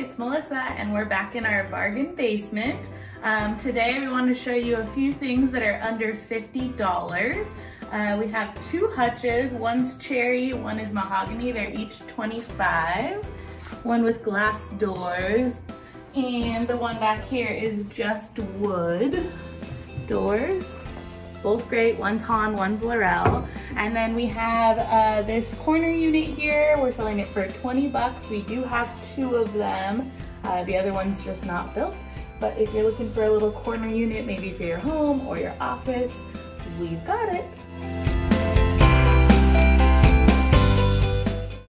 Melissa and we're back in our bargain basement. Um, today we want to show you a few things that are under $50. Uh, we have two hutches, one's cherry, one is mahogany. They're each 25. One with glass doors. And the one back here is just wood doors both great. One's HON, one's Lorell. And then we have uh, this corner unit here. We're selling it for 20 bucks. We do have two of them. Uh, the other one's just not built. But if you're looking for a little corner unit, maybe for your home or your office, we've got it.